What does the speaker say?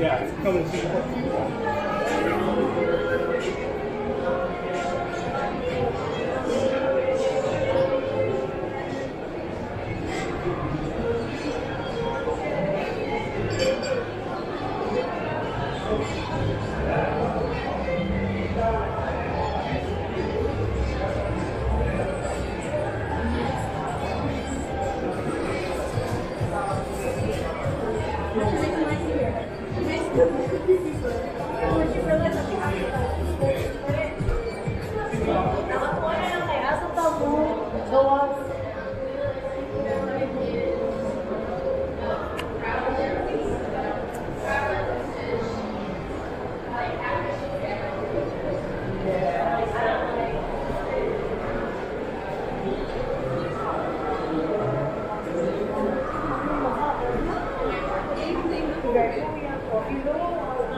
Yeah, it's coming. Aleluya.